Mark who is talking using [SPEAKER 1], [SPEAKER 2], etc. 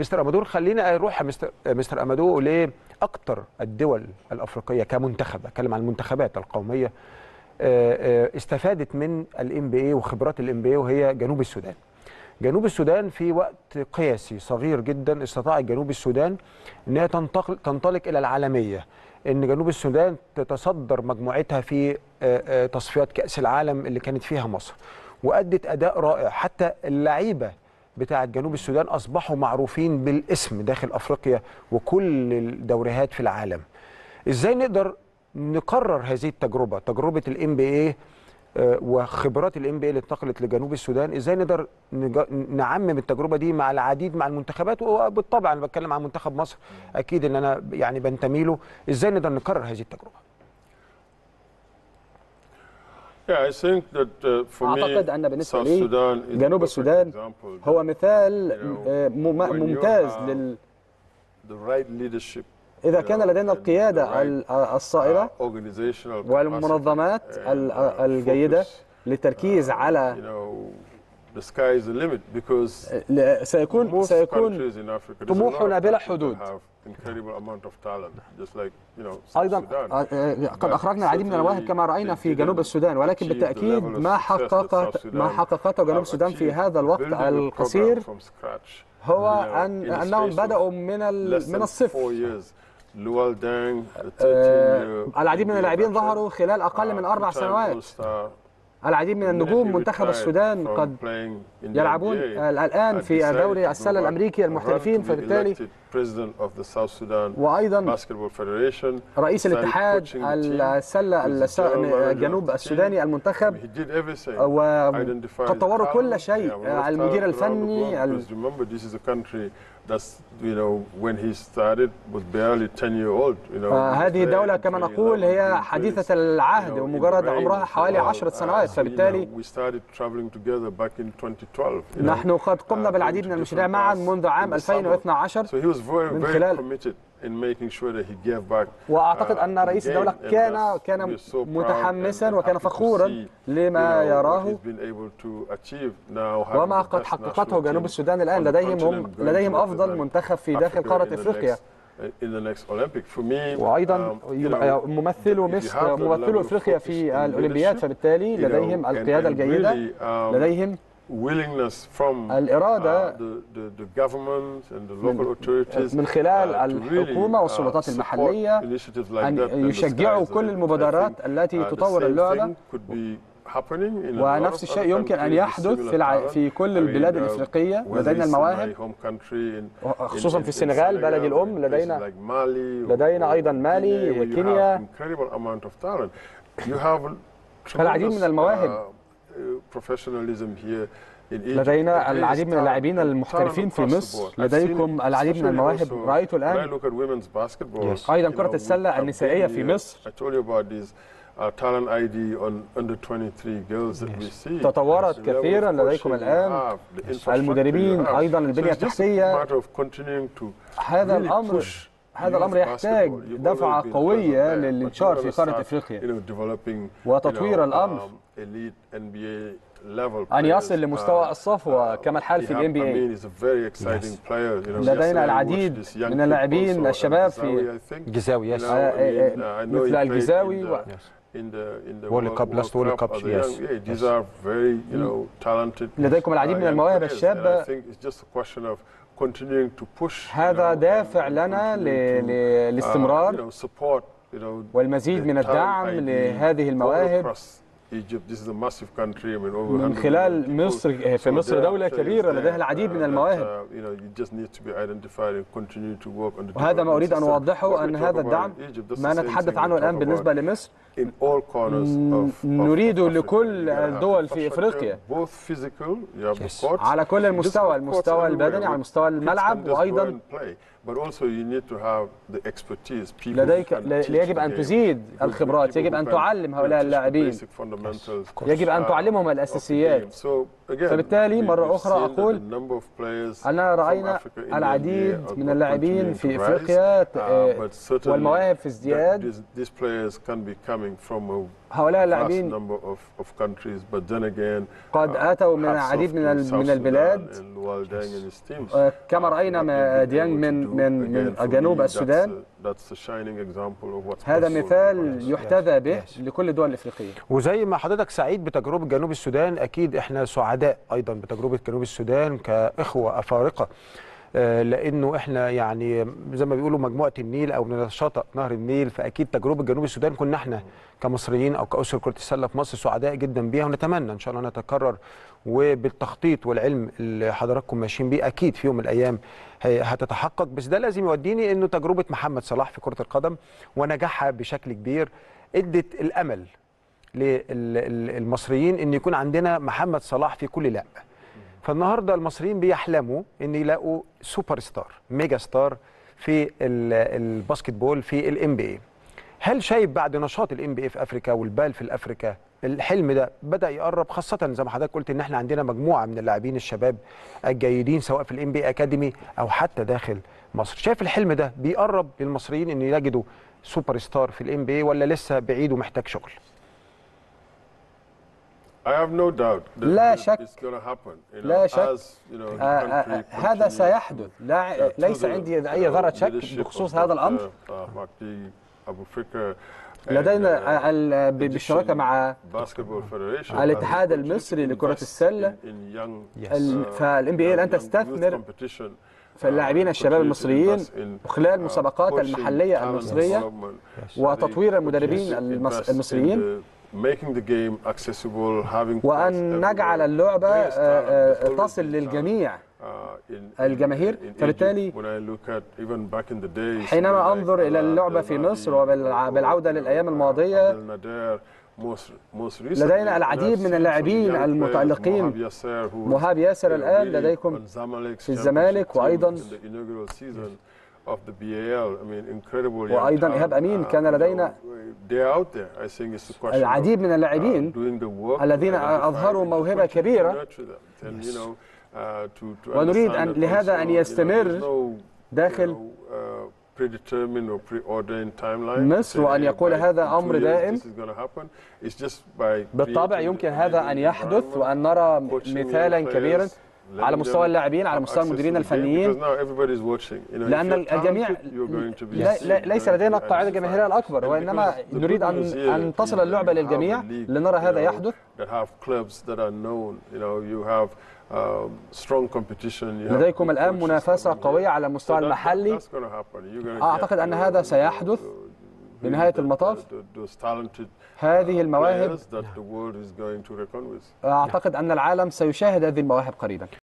[SPEAKER 1] مستر امادور خلينا أروح Mister Mister امادو لاكثر الدول الأفريقية كمنتخب أتكلم عن المنتخبات القومية. استفادت من ال NBA وخبرات ال NBA وهي جنوب السودان. جنوب السودان في وقت قياسي صغير جدا استطاع جنوب السودان إنها تنتقل تنطلق إلى العالمية. إن جنوب السودان تتصدر مجموعتها في تصفيات كأس العالم اللي كانت فيها مصر وأدت أداء رائع. حتى اللعيبة بتاعه جنوب السودان أصبحوا معروفين بالاسم داخل أفريقيا وكل الدوريات في العالم. إزاي نقدر نكرر هذه التجربة؟ تجربة ال NBA وخبرات ال NBA اللي انتقلت لجنوب السودان. إزاي نقدر نعمم التجربة دي مع العديد مع المنتخبات؟ وبالطبع أنا بتكلم عن منتخب مصر. أكيد إن أنا يعني بنتمي له. إزاي نقدر نكرر هذه التجربة؟
[SPEAKER 2] أعتقد أن بالنسبة لي جنوب السودان هو مثال ممتاز لل إذا كان لدينا القيادة الصائبة والمنظمات الجيدة للتركيز على
[SPEAKER 3] the sky is the limit because
[SPEAKER 2] سيكون سيكون طموحنا بلا حدود. أيضا قد أخرجنا العديد من المواهب كما رأينا في جنوب السودان ولكن بالتأكيد ما حققت ما حققته جنوب السودان في هذا الوقت القصير هو ان أنهم بدأوا من من الصفر. العديد من اللاعبين ظهروا خلال أقل من أربع سنوات. العديد من النجوم منتخب السودان قد يلعبون الآن في دوري السله الامريكي المحترفين فبالتالي وأيضا رئيس الاتحاد السلة الجنوب السوداني المنتخب وقد طوروا كل شيء. المدير الفني
[SPEAKER 3] That's you know when he started was barely 10 year old you know
[SPEAKER 2] هذه الدولة كما نقول هي حديثة العهد ومجرد عمرها حوالي 10 سنوات. فبالتالي
[SPEAKER 3] we started traveling together back in 2012
[SPEAKER 2] نحن قد قمنا بالعديد من المشاريع معا منذ عام 2012
[SPEAKER 3] so he was very
[SPEAKER 2] من خلال وأعتقد أن رئيس الدولة كان كان متحمسا وكان فخورا لما يراه. وما قد حققته جنوب السودان الآن لديهم هم لديهم أفضل منتخب في داخل قارة إفريقيا. وأيضا ممثلوا مصر ممثلوا أفريقيا في الأولمبياد فبالتالي لديهم القيادة الجيدة لديهم الإرادة من خلال الحكومة والسلطات المحلية أن يشجعوا كل المبادرات التي تطور اللعبة. ونفس الشيء يمكن أن يحدث في الع... في كل البلاد الإفريقية لدينا المواهب. خصوصا في السنغال بلدي الأم لدينا لدينا أيضا مالي وكينيا. فالعديد من المواهب. لدينا العديد من اللاعبين المحترفين في مصر. لديكم العديد من المواهب. رأيته الآن أيضا كرة السلة النسائية في مصر. تطورت كثيرا لديكم الآن المدربين أيضا البنية التحتية. هذا الأمر هذا الأمر يحتاج دفعة قوية للانتشار في قارة إفريقيا. وتطوير الأمر. أن يصل لمستوى الصفوة كما الحال في ال NBA لدينا العديد من اللاعبين الشباب في
[SPEAKER 1] جزاوي Yes
[SPEAKER 2] مثل الجزاوي و...
[SPEAKER 1] World Cup last World Cup
[SPEAKER 2] لديكم العديد من المواهب الشابة هذا دافع لنا للاستمرار والمزيد من الدعم لهذه المواهب. من خلال مصر في مصر دولة كبيرة لديها العديد من المواهب. وهذا ما أريد أن أوضحه أن هذا الدعم ما نتحدث عنه الآن بالنسبة لمصر. نريد لكل الدول في إفريقيا. على كل المستوى المستوى البدني على مستوى الملعب وأيضا لديك يجب أن تزيد الخبرات يجب أن تعلم هؤلاء اللاعبين. يجب أن تعلمهم الأساسيات. فبالتالي مرة أخرى أقول اننا رأينا العديد من اللاعبين في إفريقيا والمواهب في ازدياد. هؤلاء اللاعبين قد أتوا من العديد من من البلاد. كما رأينا ديانج من من من جنوب السودان. هذا مثال يحتذى به لكل الدول الإفريقية.
[SPEAKER 1] وزي ما حضرتك سعيد بتجربة جنوب السودان أكيد إحنا سعداء أيضا بتجربة جنوب السودان كإخوة أفارقة. لأنه إحنا يعني زي ما بيقولوا مجموعة النيل أو شاطئ نهر النيل فأكيد تجربة جنوب السودان كنا إحنا كمصريين أو كأسر كرة السلة في مصر سعداء جدا بيها ونتمنى إن شاء الله نتكرر. وبالتخطيط والعلم اللي حضراتكم ماشيين بيه أكيد في يوم من الأيام هتتحقق. بس ده لازم يوديني إنه تجربة محمد صلاح في كرة القدم ونجاحها بشكل كبير أدت الأمل للمصريين إن يكون عندنا محمد صلاح في كل لعبة. فالنهاردة المصريين بيحلموا إن يلاقوا superstar megastar في ال basketball في ال NBA هل شايف بعد نشاط ال NBA في أفريكا وال BAL في افريكا الحلم ده بدأ يقرب خاصة زي ما حضرتك قلت إن إحنا عندنا مجموعة من اللاعبين الشباب الجيدين سواء في ال NBA Academy أو حتى داخل مصر؟ شايف الحلم ده بيقرب للمصريين إن يجدوا سوبر ستار في ال NBA ولا لسه بعيد ومحتاج شغل؟
[SPEAKER 3] I have no doubt
[SPEAKER 2] that
[SPEAKER 3] it's going to happen,
[SPEAKER 2] لا شك
[SPEAKER 3] as, you know,
[SPEAKER 2] آه،
[SPEAKER 3] آه،
[SPEAKER 2] آه، uh,
[SPEAKER 3] uh, هذا
[SPEAKER 2] سيحدث. لا
[SPEAKER 3] uh,
[SPEAKER 2] ليس
[SPEAKER 3] the,
[SPEAKER 2] عندي
[SPEAKER 3] أي
[SPEAKER 2] ذره uh,
[SPEAKER 3] شك
[SPEAKER 2] بخصوص هذا
[SPEAKER 3] الأمر.
[SPEAKER 2] لدينا بالشراكة مع الاتحاد المصري لكرة السلة. فالان بي الان تستثمر في اللاعبين الشباب المصريين وخلال
[SPEAKER 3] مسابقات
[SPEAKER 2] المحلية
[SPEAKER 3] المصرية
[SPEAKER 2] وتطوير المدربين المصريين.
[SPEAKER 3] وأن
[SPEAKER 2] نجعل
[SPEAKER 3] اللعبة
[SPEAKER 2] آه، آه، تصل للجميع الجماهير. فبالتالي حينما أنظر
[SPEAKER 3] إلى
[SPEAKER 2] اللعبة في مصر
[SPEAKER 3] وبالعودة للأيام الماضية
[SPEAKER 2] لدينا العديد من اللاعبين المتألقين. مهاب ياسر
[SPEAKER 3] الآن
[SPEAKER 2] لديكم في الزمالك وأيضا وأيضا إيهاب أمين كان لدينا العديد من اللاعبين الذين أظهروا موهبة كبيرة. ونريد أن لهذا أن يستمر داخل مصر وأن يقول هذا أمر دائم. بالطبع يمكن هذا أن يحدث وأن نرى مثالا كبيرا. على مستوى اللاعبين على مستوى المديرين الفنيين. لأن الجميع ليس لدينا القاعدة الجماهيرية الأكبر وإنما نريد
[SPEAKER 3] ان
[SPEAKER 2] أن تصل اللعبة للجميع لنرى هذا يحدث. لديكم الآن منافسة قوية على المستوى المحلي. أعتقد أن هذا سيحدث. بنهاية المطاف هذه المواهب أعتقد أن العالم سيشاهد هذه المواهب قريبا.